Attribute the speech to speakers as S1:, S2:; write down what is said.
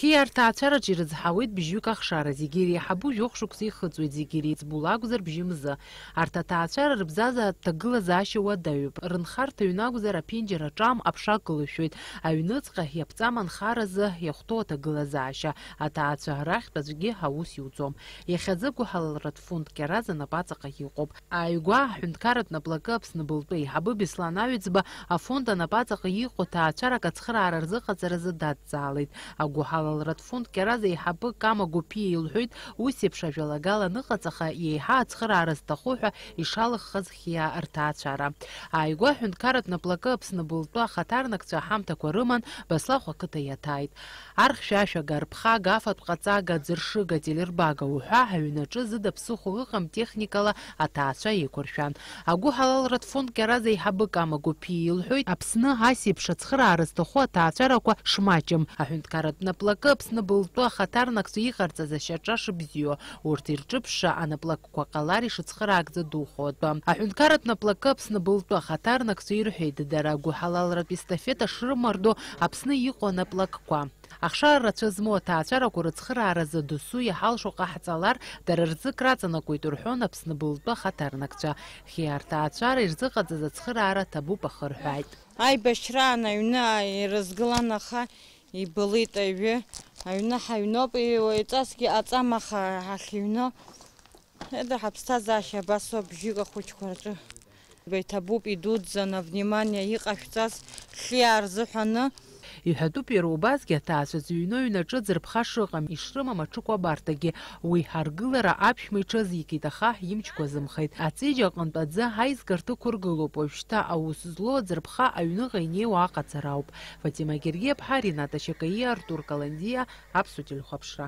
S1: Хьи арҭаацәараҿы ирызҳауеит бжьҩык ахшара, зегьы иреиҳабу жәохә шықәса ихыҵуеит, зегьы иреиҵбу лакәзар бжьы мзы. Арҭ аҭаацәара рыбзазаратә ҭагылазаашьа уадаҩуп. Рынхарҭа аҩны акәзар аԥенџьыр аҿам аԥша кылышәоит. Аҩныҵҟа иаԥҵам анхаразы иахәҭоу аҭагылазаашьа. Аҭаацәа арахьтә аӡәгьы аус иуӡом. Иахьазы гәыҳалалратә фонд Кьараза напаҵаҟа иҟоуп. Ааигәа аҳәынҭқарратә наплакы Аԥсны былтәы еиҳабы Беслан Аҩӡба афонд анапаҵаҟа иҟоу ҭаацәарак ацхыраара рзыҟаҵаразы дадҵаалеит. агәыҳалалратә фонд Кьараза еиҳабы Кама Гәыԥиа илҳәоит ус еиԥш ажәалагала аныҟаҵаха еиҳа ацхыраара зҭаху ҳәа ишалыххаз хиа рҭаацәара. Ааигәа аҳәынҭқарратә наплакы Аԥсны былтәы ахаҭарнакцәа аҳамҭақәа рыман Баслахә ақыҭа иаҭааит. Архьшәашәага, рԥхага, афатә ҟаҵага, ӡыршыга, телербага уҳәа ҳаҩнаҿы зыда ԥсыхәа ыҟам техникала аҭаацәа еиқәыршәан. агәыҳалалратә фонд Кьараза еиҳабы Кама Гәыԥиа илҳәоит Аԥсны ас еиԥш ацхыраара зҭаху аҭаацәарақәа шмаҷым. Аҳәынҭқарратә наплакы Аԥсны былтәы ахаҭарнакцәа иҟарҵаз ашьаҿа шыбзиоу урҭ ирҿыԥшша анаплакқәа ҟалар ишыцхыраагӡа духоутәы. Аҳәынҭқарратә наплакы Аԥсны былтәы ахаҭарнакцәа ирҳәеит дара агәыҳалалратә естафета шрымардо Аԥсны иҟоу анаплакқәа. ахшара рацәа змоу аҭаацәарақәа рыцхырааразы досу иҳалшо ҟаҳҵалар дара рзы краҵанакуеит рҳәон Аԥсны былтәы ахаҭарнакцәа. Хи арҭаацәара ирзыҟаҵаз ацхыраара ҭабуп ахырҳәааит.
S2: Аибашьраан аҩны ирызгылан аха ибылит аҩы аҩны ҳаҩноуп уаҩҵасгьы аҵамаха ҳахьыҩно еда ҳаԥсҭазаашьа абасоуп бжьык ахәыҷқәа рҿы иҭабуп идуӡӡаны внимание иҟашәҵаз хьиаа рзыҳәаны
S1: Иҳәатәуп иара убасгьы аҭаацәа зыҩны ҩнаҿы ӡырԥха шыҟам ишрымам аҽыкәа абарҭагьы уи ҳаргылара аԥшәма иҽазикит аха имчқәа зымхеит. Аҵеџь аҟнытә аӡы ҳаизгарҭа ықәыргылоуп уажәшьҭа аус злоу аӡырԥха аҩныҟа инеиуа аҟаҵара ауп. Фатима Гергиаԥҳа Рената Шьакаиа Артур Каландиа Аԥсуа телехәаԥшра.